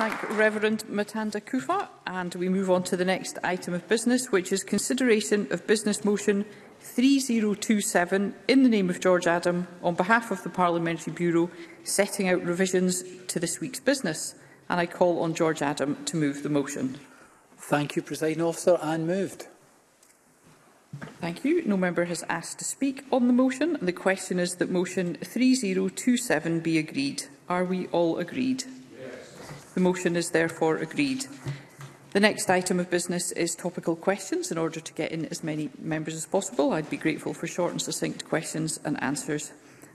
thank Reverend Matanda Kufa and we move on to the next item of business which is consideration of business motion 3027 in the name of George Adam on behalf of the Parliamentary Bureau setting out revisions to this week's business and I call on George Adam to move the motion. Thank you presiding officer and moved. Thank you. No member has asked to speak on the motion. The question is that motion 3027 be agreed. Are we all agreed? The motion is therefore agreed. The next item of business is topical questions. In order to get in as many members as possible, I'd be grateful for short and succinct questions and answers.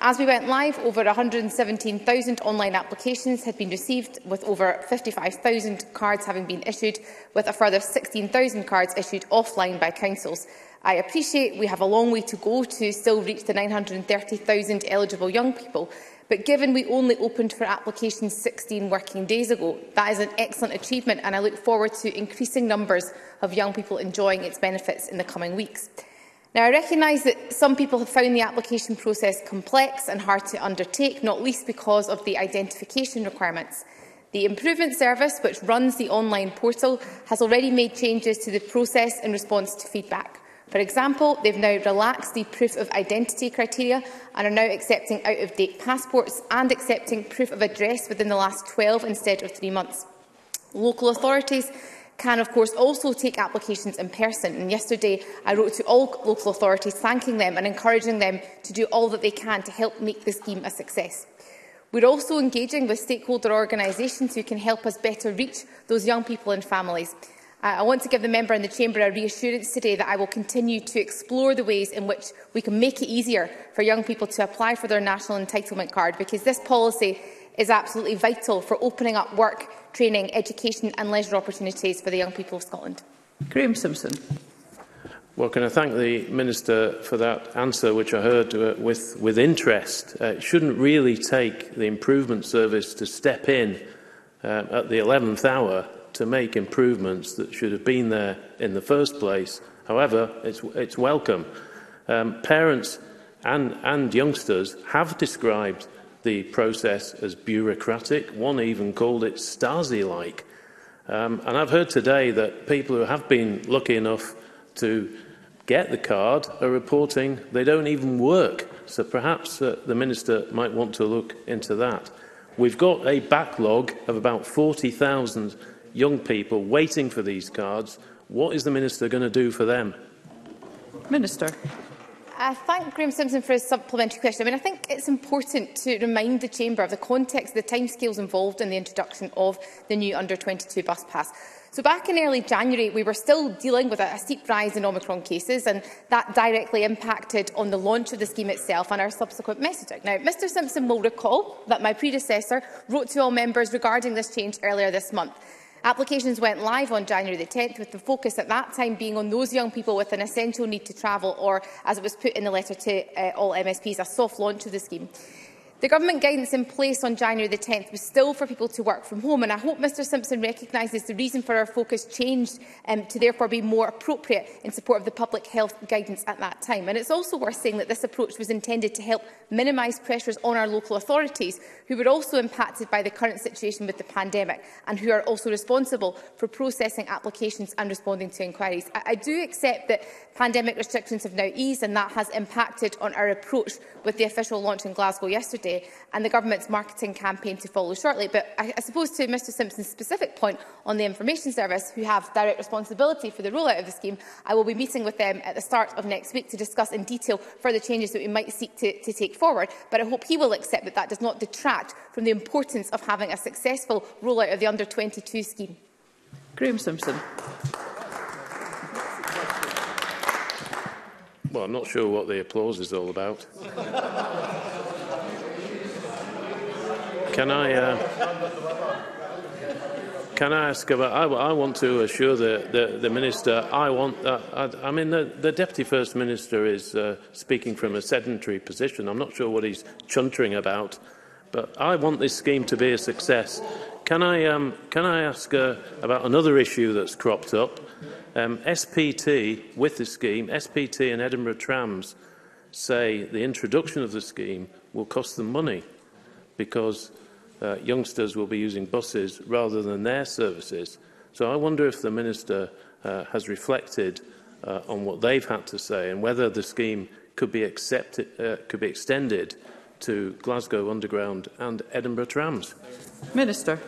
As we went live, over 117,000 online applications had been received, with over 55,000 cards having been issued, with a further 16,000 cards issued offline by councils. I appreciate we have a long way to go to still reach the 930,000 eligible young people, But given we only opened for applications 16 working days ago, that is an excellent achievement and I look forward to increasing numbers of young people enjoying its benefits in the coming weeks. Now, I recognise that some people have found the application process complex and hard to undertake, not least because of the identification requirements. The Improvement Service, which runs the online portal, has already made changes to the process in response to feedback. For example, they've now relaxed the proof of identity criteria and are now accepting out-of-date passports and accepting proof of address within the last 12 instead of three months. Local authorities can of course also take applications in person and yesterday I wrote to all local authorities thanking them and encouraging them to do all that they can to help make the scheme a success. We're also engaging with stakeholder organisations who can help us better reach those young people and families. Uh, I want to give the member in the chamber a reassurance today that I will continue to explore the ways in which we can make it easier for young people to apply for their national entitlement card, because this policy is absolutely vital for opening up work, training, education and leisure opportunities for the young people of Scotland. Graham Simpson. Well, can I thank the Minister for that answer, which I heard uh, with, with interest. Uh, it shouldn't really take the Improvement Service to step in uh, at the 11th hour to make improvements that should have been there in the first place. However, it's, it's welcome. Um, parents and, and youngsters have described the process as bureaucratic. One even called it Stasi-like. Um, and I've heard today that people who have been lucky enough to get the card are reporting they don't even work. So perhaps uh, the Minister might want to look into that. We've got a backlog of about 40,000 young people waiting for these cards. What is the Minister going to do for them? Minister. I thank Graham Simpson for his supplementary question. I mean, I think it's important to remind the Chamber of the context, the timescales involved in the introduction of the new under-22 bus pass. So back in early January, we were still dealing with a steep rise in Omicron cases, and that directly impacted on the launch of the scheme itself and our subsequent messaging. Now, Mr Simpson will recall that my predecessor wrote to all members regarding this change earlier this month. Applications went live on January the 10th with the focus at that time being on those young people with an essential need to travel or, as it was put in the letter to uh, all MSPs, a soft launch of the scheme. The government guidance in place on January the 10th was still for people to work from home, and I hope Mr Simpson recognises the reason for our focus changed um, to therefore be more appropriate in support of the public health guidance at that time. And it's also worth saying that this approach was intended to help minimise pressures on our local authorities, who were also impacted by the current situation with the pandemic and who are also responsible for processing applications and responding to inquiries. I, I do accept that pandemic restrictions have now eased, and that has impacted on our approach with the official launch in Glasgow yesterday 50 and the government's marketing campaign to follow shortly. But I, I suppose to Mr Simpson's specific point on the Information Service, who have direct responsibility for the rollout of the scheme, I will be meeting with them at the start of next week to discuss in detail further changes that we might seek to, to take forward. But I hope he will accept that that does not detract from the importance of having a successful rollout of the under-22 scheme. Graham Simpson. Well, I'm not sure what the applause is all about. Can I, uh, can I ask about? I, I want to assure the, the, the minister. I want. Uh, I, I, mean, the, the, deputy first minister is uh, speaking from a sedentary position. I'm not sure what he's chuntering about, but I want this scheme to be a success. Can I um, can I ask uh, about another issue that's cropped up? Um, SPT with the scheme, SPT and Edinburgh Trams say the introduction of the scheme will cost them money because uh, youngsters will be using buses rather than their services. So I wonder if the Minister uh, has reflected uh, on what they've had to say and whether the scheme could be, accepted, uh, could be extended to Glasgow Underground and Edinburgh Trams. Minister.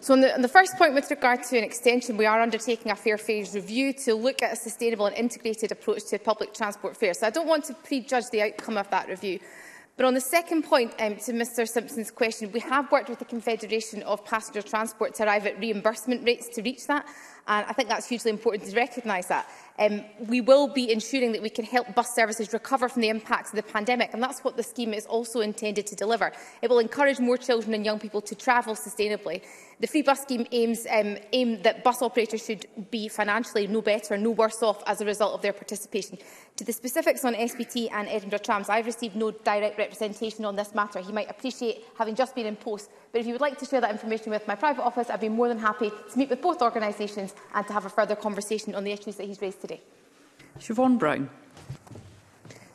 So on the, on the first point with regard to an extension, we are undertaking a fair fares review to look at a sustainable and integrated approach to public transport fares. So I don't want to prejudge the outcome of that review. But on the second point um, to Mr Simpson's question, we have worked with the Confederation of Passenger Transport to arrive at reimbursement rates to reach that. And I think that's hugely important to recognise that. Um, we will be ensuring that we can help bus services recover from the impacts of the pandemic, and that's what the scheme is also intended to deliver. It will encourage more children and young people to travel sustainably. The free bus scheme aims um, aim that bus operators should be financially no better, no worse off as a result of their participation. To the specifics on SBT and Edinburgh trams, I've received no direct representation on this matter. He might appreciate, having just been in post, But if you would like to share that information with my private office, I'd be more than happy to meet with both organisations and to have a further conversation on the issues that he's raised today. Siobhan Brown.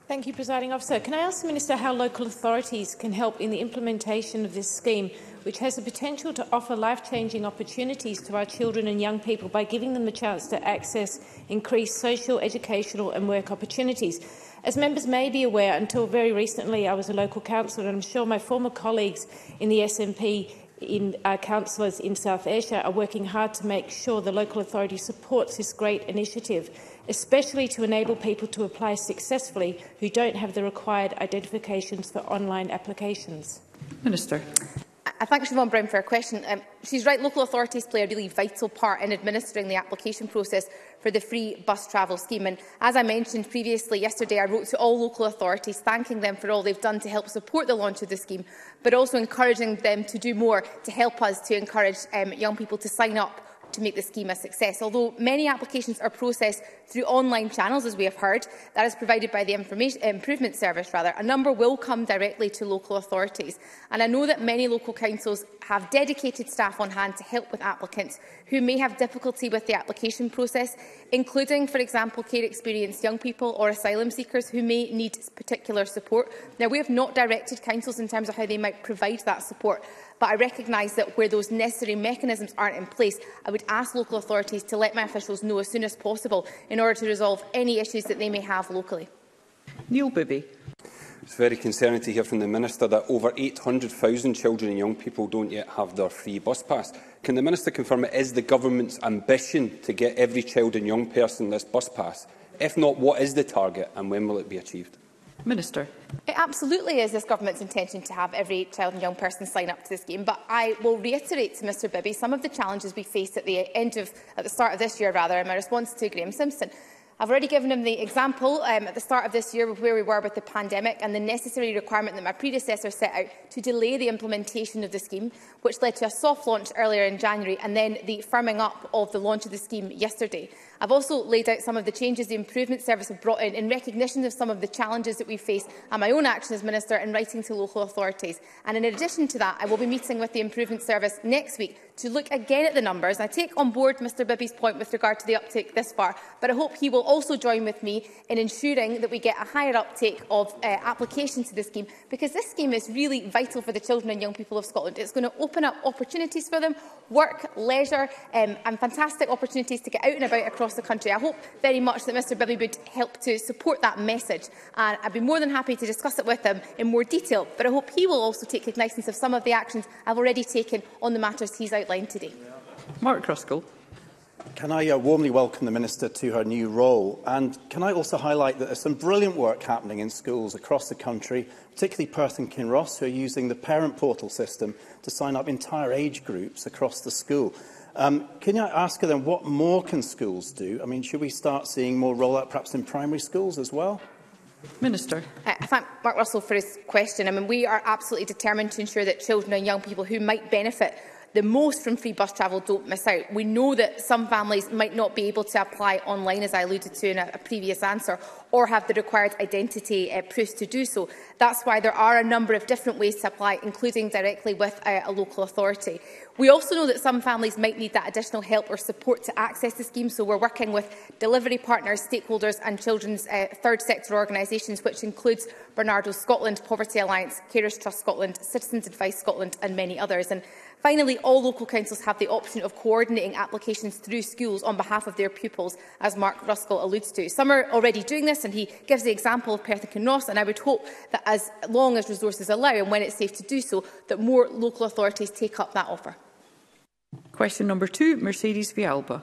Thank you, Presiding Officer. Can I ask the Minister how local authorities can help in the implementation of this scheme, which has the potential to offer life-changing opportunities to our children and young people by giving them the chance to access increased social, educational and work opportunities? As members may be aware, until very recently I was a local councillor and I'm sure my former colleagues in the SNP in uh, councillors in South Asia are working hard to make sure the local authority supports this great initiative, especially to enable people to apply successfully who don't have the required identifications for online applications. Minister. I thank Siobhan Brown for her question. Um, she's right, local authorities play a really vital part in administering the application process for the free bus travel scheme. And as I mentioned previously, yesterday I wrote to all local authorities thanking them for all they've done to help support the launch of the scheme, but also encouraging them to do more to help us to encourage um, young people to sign up to make the scheme a success. Although many applications are processed through online channels, as we have heard, that is provided by the Information Improvement Service, rather, a number will come directly to local authorities. And I know that many local councils have dedicated staff on hand to help with applicants who may have difficulty with the application process, including, for example, care experienced young people or asylum seekers who may need particular support. Now, we have not directed councils in terms of how they might provide that support, But I recognise that where those necessary mechanisms aren't in place, I would ask local authorities to let my officials know as soon as possible in order to resolve any issues that they may have locally. Neil Bibby. It's very concerning to hear from the Minister that over 800,000 children and young people don't yet have their free bus pass. Can the Minister confirm it is the Government's ambition to get every child and young person this bus pass? If not, what is the target and when will it be achieved? Minister. It absolutely is this government's intention to have every child and young person sign up to this scheme, but I will reiterate to Mr Bibby some of the challenges we faced at the end of at the start of this year rather in my response to Graham Simpson. I've already given him the example um, at the start of this year of where we were with the pandemic and the necessary requirement that my predecessor set out to delay the implementation of the scheme, which led to a soft launch earlier in January and then the firming up of the launch of the scheme yesterday. I've also laid out some of the changes the Improvement Service have brought in in recognition of some of the challenges that we face and my own action as Minister in writing to local authorities. And in addition to that, I will be meeting with the Improvement Service next week to look again at the numbers. I take on board Mr Bibby's point with regard to the uptake this far, but I hope he will also join with me in ensuring that we get a higher uptake of uh, applications to the scheme, because this scheme is really vital for the children and young people of Scotland. It's going to open up opportunities for them, work, leisure um, and fantastic opportunities to get out and about across across the country. I hope very much that Mr Bibby would help to support that message and I'd be more than happy to discuss it with him in more detail but I hope he will also take cognizance of some of the actions I've already taken on the matters he's outlined today. Mark Ruskell. Can I uh, warmly welcome the Minister to her new role? And can I also highlight that there's some brilliant work happening in schools across the country, particularly Perth and Kinross, who are using the parent portal system to sign up entire age groups across the school. Um, can I ask then what more can schools do? I mean, should we start seeing more rollout perhaps in primary schools as well? Minister. I thank Mark Russell for his question. I mean, we are absolutely determined to ensure that children and young people who might benefit the most from free bus travel don't miss out. We know that some families might not be able to apply online, as I alluded to in a, a previous answer, or have the required identity uh, proofs to do so. That's why there are a number of different ways to apply, including directly with uh, a local authority. We also know that some families might need that additional help or support to access the scheme, so we're working with delivery partners, stakeholders and children's uh, third sector organisations, which includes Bernardo Scotland, Poverty Alliance, Carers Trust Scotland, Citizens Advice Scotland and many others. And Finally, all local councils have the option of coordinating applications through schools on behalf of their pupils, as Mark Ruskell alludes to. Some are already doing this, and he gives the example of Perth and Kinross, and I would hope that as long as resources allow and when it's safe to do so, that more local authorities take up that offer. Question number two, Mercedes Vialba.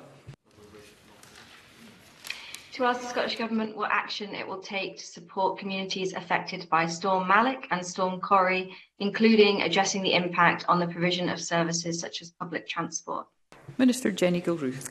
to ask the Scottish Government what action it will take to support communities affected by Storm Malik and Storm Corrie, including addressing the impact on the provision of services such as public transport. Minister Jenny Gilruth.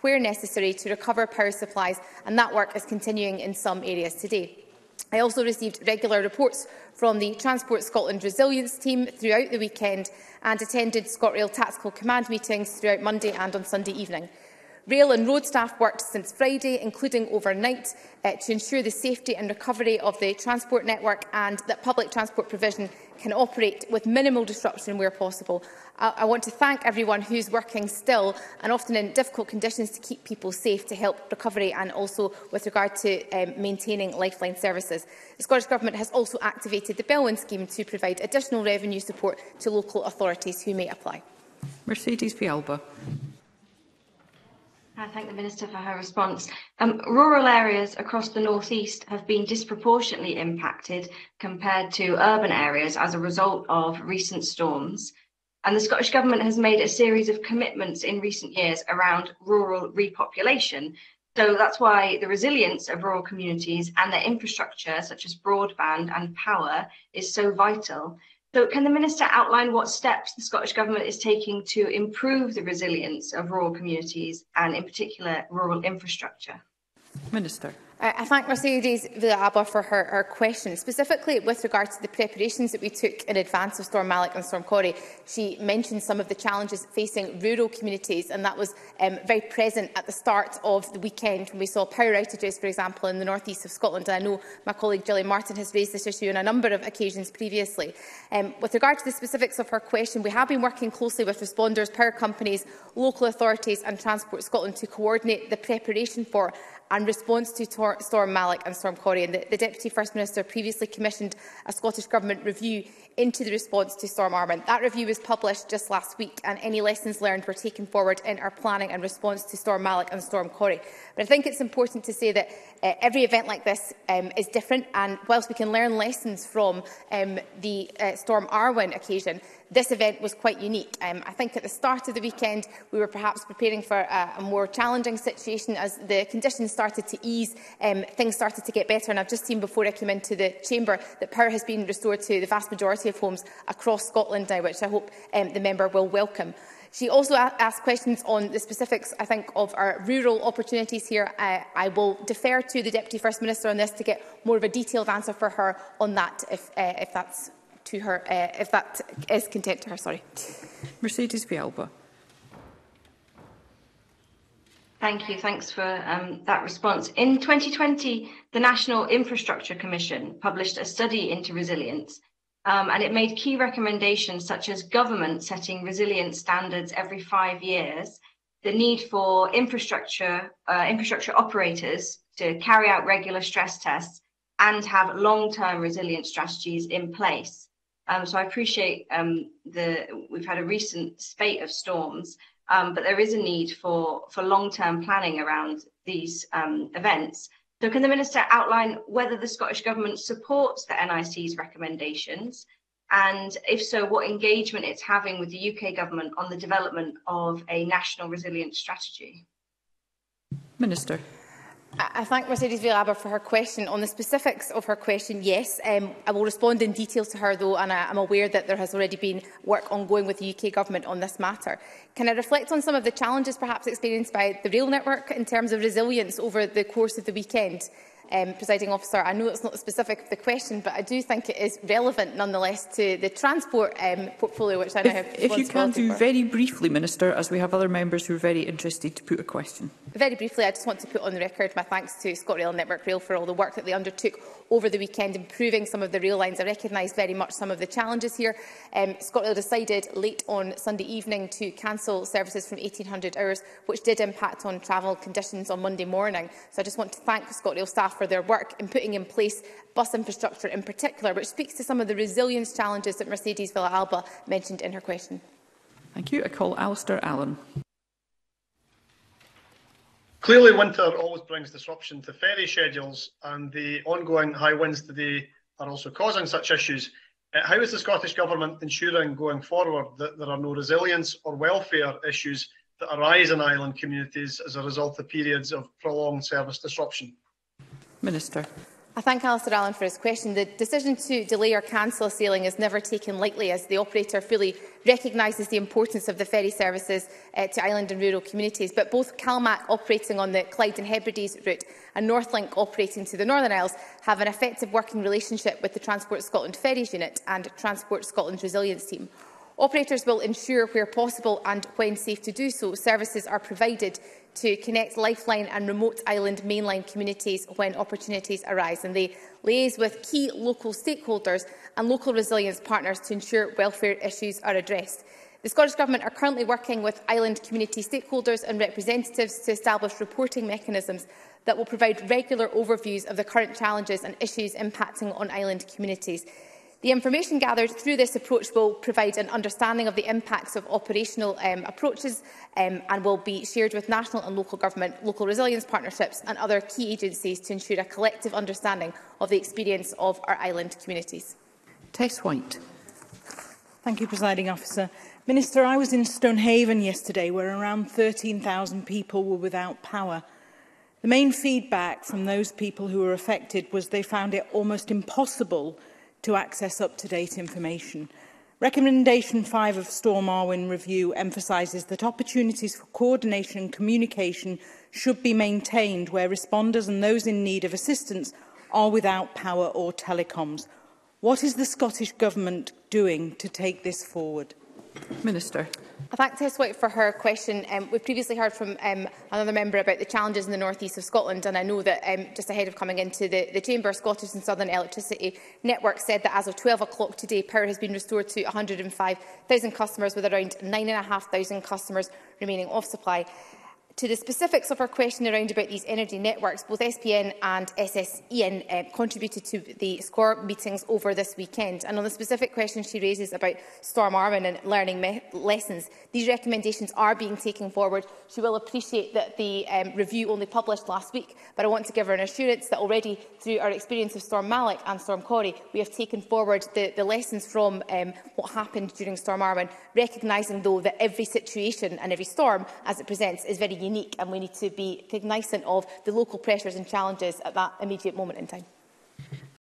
where necessary to recover power supplies and that work is continuing in some areas today. I also received regular reports from the Transport Scotland Resilience team throughout the weekend and attended ScotRail Tactical Command meetings throughout Monday and on Sunday evening. Rail and road staff worked since Friday, including overnight, uh, to ensure the safety and recovery of the transport network and that public transport provision can operate with minimal disruption where possible. I, I want to thank everyone who is working still and often in difficult conditions to keep people safe to help recovery and also with regard to um, maintaining lifeline services. The Scottish Government has also activated the Bellwin scheme to provide additional revenue support to local authorities who may apply. Mercedes Pialba. I thank the Minister for her response. Um, rural areas across the northeast have been disproportionately impacted compared to urban areas as a result of recent storms. And the Scottish Government has made a series of commitments in recent years around rural repopulation. So that's why the resilience of rural communities and their infrastructure, such as broadband and power, is so vital. So can the Minister outline what steps the Scottish Government is taking to improve the resilience of rural communities and in particular rural infrastructure? Minister. I thank Mercedes Villa-Abba for her, her question. Specifically with regard to the preparations that we took in advance of Storm Malik and Storm Corrie, she mentioned some of the challenges facing rural communities and that was um, very present at the start of the weekend when we saw power outages, for example, in the northeast of Scotland. And I know my colleague Gillian Martin has raised this issue on a number of occasions previously. Um, with regard to the specifics of her question, we have been working closely with responders, power companies, local authorities and Transport Scotland to coordinate the preparation for and response to Storm Malik and Storm Corian. The, the Deputy First Minister previously commissioned a Scottish Government review into the response to Storm Armand. That review was published just last week and any lessons learned were taken forward in our planning and response to Storm Malik and Storm Corrie. But I think it's important to say that uh, every event like this um, is different and whilst we can learn lessons from um, the uh, Storm Arwen occasion, this event was quite unique. Um, I think at the start of the weekend, we were perhaps preparing for a, a more challenging situation as the conditions started to ease, um, things started to get better. And I've just seen before I came into the chamber that power has been restored to the vast majority of homes across Scotland now, which I hope um, the member will welcome. She also asked questions on the specifics, I think, of our rural opportunities here. I, I will defer to the Deputy First Minister on this to get more of a detailed answer for her on that, if, uh, if that's to her, uh, if that is content to her. Sorry. Mercedes Bielba. Thank you. Thanks for um, that response. In 2020, the National Infrastructure Commission published a study into resilience, um, and it made key recommendations such as government setting resilience standards every five years, the need for infrastructure uh, infrastructure operators to carry out regular stress tests and have long-term resilience strategies in place. Um, so I appreciate um, the we've had a recent spate of storms, um, but there is a need for for long term planning around these um, events. So can the minister outline whether the Scottish government supports the NIC's recommendations, and if so, what engagement it's having with the UK government on the development of a national resilience strategy? Minister. I thank Mercedes Villaba for her question. On the specifics of her question, yes, um, I will respond in detail to her though, and I am aware that there has already been work ongoing with the UK Government on this matter. Can I reflect on some of the challenges perhaps experienced by the rail network in terms of resilience over the course of the weekend? um, presiding officer. I know it's not specific of the question, but I do think it is relevant nonetheless to the transport um, portfolio, which I now if, have If you can do for. very briefly, Minister, as we have other members who are very interested to put a question. Very briefly, I just want to put on the record my thanks to ScotRail Network Rail for all the work that they undertook over the weekend, improving some of the rail lines. I recognise very much some of the challenges here. Um, ScotRail decided late on Sunday evening to cancel services from 1800 hours, which did impact on travel conditions on Monday morning. So I just want to thank ScotRail staff for their work in putting in place bus infrastructure in particular, which speaks to some of the resilience challenges that Mercedes Villa-Alba mentioned in her question. Thank you. I call Alistair Allen. Clearly, winter always brings disruption to ferry schedules, and the ongoing high winds today are also causing such issues. Uh, how is the Scottish Government ensuring going forward that there are no resilience or welfare issues that arise in island communities as a result of periods of prolonged service disruption? Minister. I thank Alistair Allen for his question. The decision to delay or cancel a sailing is never taken lightly as the operator fully recognises the importance of the ferry services uh, to island and rural communities. But both CalMac operating on the Clyde and Hebrides route and Northlink operating to the Northern Isles have an effective working relationship with the Transport Scotland Ferries Unit and Transport Scotland's Resilience Team. Operators will ensure where possible and when safe to do so, services are provided to connect lifeline and remote island mainline communities when opportunities arise and they liaise with key local stakeholders and local resilience partners to ensure welfare issues are addressed. The Scottish Government are currently working with island community stakeholders and representatives to establish reporting mechanisms that will provide regular overviews of the current challenges and issues impacting on island communities. The information gathered through this approach will provide an understanding of the impacts of operational um, approaches um, and will be shared with national and local government, local resilience partnerships and other key agencies to ensure a collective understanding of the experience of our island communities. Tess White. Thank you, Presiding Officer. Minister, I was in Stonehaven yesterday where around 13,000 people were without power. The main feedback from those people who were affected was they found it almost impossible to access up-to-date information. Recommendation 5 of Storm Arwen Review emphasises that opportunities for coordination and communication should be maintained where responders and those in need of assistance are without power or telecoms. What is the Scottish Government doing to take this forward? Minister. I thank Tess White for her question. Um, we've previously heard from um, another member about the challenges in the north east of Scotland, and I know that um, just ahead of coming into the, the Chamber, Scottish and Southern Electricity Network said that as of 12 o'clock today, power has been restored to 105,000 customers, with around 9,500 customers remaining off supply. To the specifics of our question around about these energy networks, both SPN and SSEN uh, contributed to the SCORE meetings over this weekend. And on the specific question she raises about Storm Armin and learning lessons, these recommendations are being taken forward. She will appreciate that the um, review only published last week, but I want to give her an assurance that already through our experience of Storm Malik and Storm Corrie, we have taken forward the, the lessons from um, what happened during Storm Armin, recognising though that every situation and every storm as it presents is very unique unique and we need to be cognizant of the local pressures and challenges at that immediate moment in time.